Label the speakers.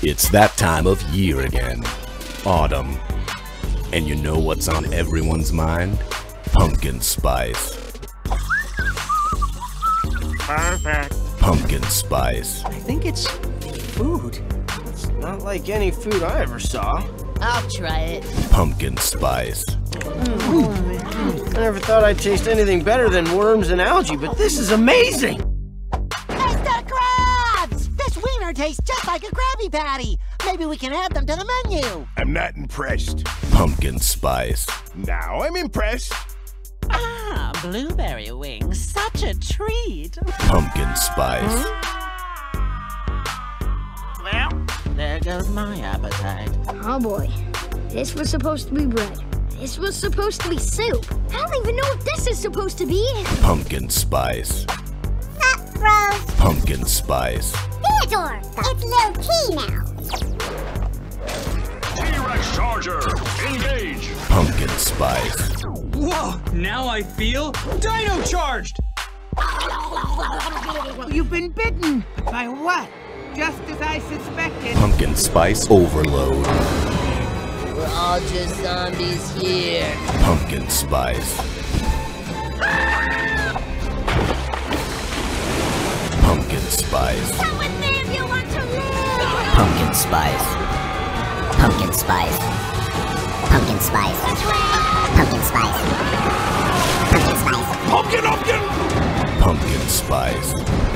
Speaker 1: It's that time of year again. Autumn. And you know what's on everyone's mind? Pumpkin spice.
Speaker 2: Perfect.
Speaker 1: Pumpkin spice.
Speaker 3: I think it's food.
Speaker 2: It's not like any food I ever saw.
Speaker 4: I'll try it.
Speaker 1: Pumpkin spice. Mm.
Speaker 2: I never thought I'd taste anything better than worms and algae, but this is amazing!
Speaker 5: Tastes just like a Krabby Patty. Maybe we can add them to the menu.
Speaker 6: I'm not impressed.
Speaker 1: Pumpkin spice.
Speaker 6: Now I'm impressed.
Speaker 5: Ah, blueberry wings. Such a treat.
Speaker 1: Pumpkin spice.
Speaker 5: Well, there goes my appetite.
Speaker 7: Oh boy. This was supposed to be bread. This was supposed to be soup. I don't even know what this is supposed to be.
Speaker 1: Pumpkin spice.
Speaker 8: Rose.
Speaker 1: Pumpkin spice.
Speaker 8: Theodore, it's low key now.
Speaker 9: T-Rex Charger, engage!
Speaker 1: Pumpkin spice.
Speaker 3: Whoa! Now I feel dino charged!
Speaker 10: You've been bitten. By what? Just as I suspected.
Speaker 1: Pumpkin spice overload.
Speaker 4: We're all just zombies here.
Speaker 1: Pumpkin spice. Pumpkin spice.
Speaker 11: Pumpkin spice. Pumpkin spice. Pumpkin spice. Pumpkin spice. Pumpkin spice.
Speaker 6: Pumpkin, pumpkin!
Speaker 1: Pumpkin spice.